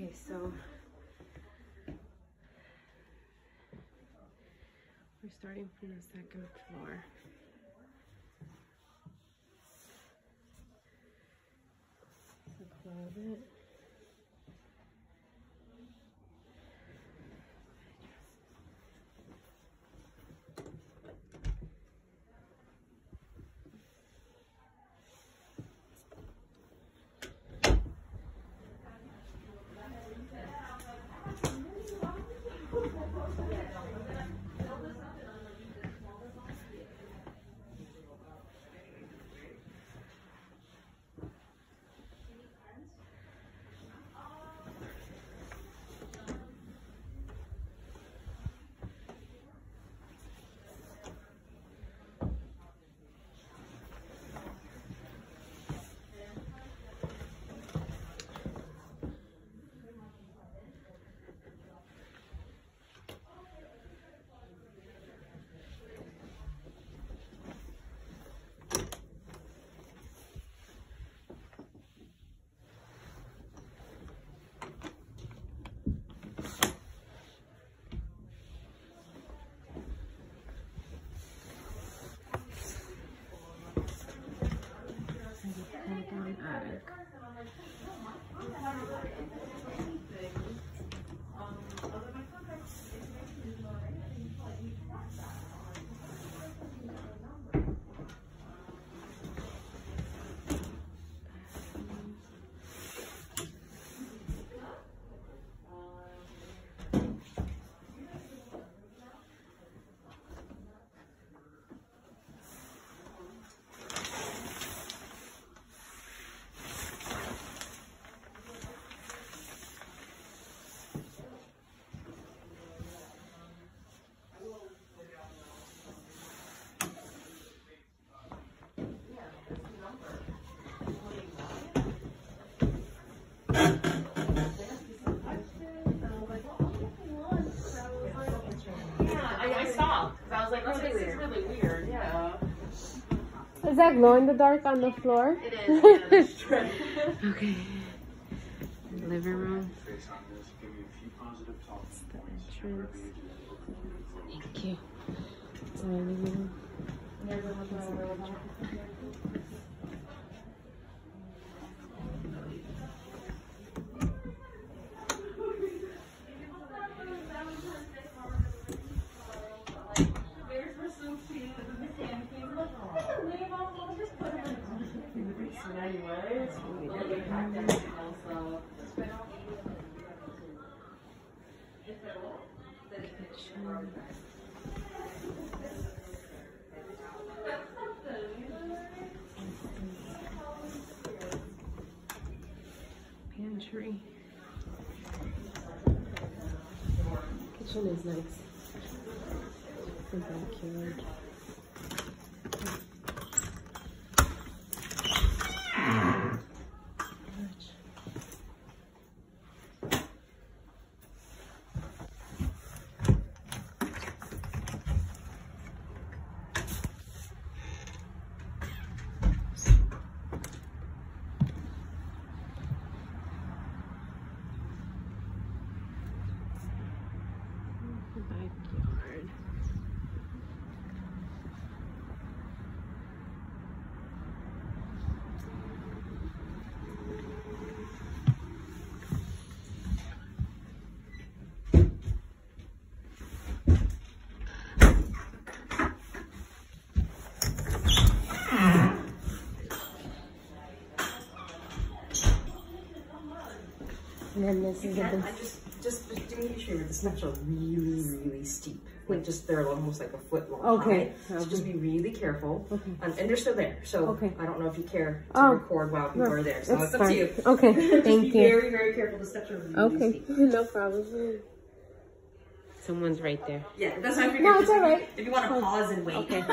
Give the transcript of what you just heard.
Okay, so we're starting from the second floor. So close it. Hold on, attic. Yeah, I, I I was like, oh, this is really weird. Yeah. Is that glow in the dark on the floor? It is. Yeah, that's. Okay. Living room. Face on this, give me a few positive talking room. Kitchen. Pantry. Kitchen is nice. The backyard. Backyard. And then this is Yeah, big I just, just, just do me a favor. The steps are really, really steep. Like just they're almost like a foot long. Okay, high. So just be really careful. Okay. Um, and they're still there. So Okay. I don't know if you care to Oh, record while people no, are there. So that's it's up fine. to you. Okay, just thank be you. very, very careful. The steps are really Okay, steep. no problem. Someone's right there. Yeah, that's why I figured. No, it's just if you- alright. If you want to pause and wait. Okay.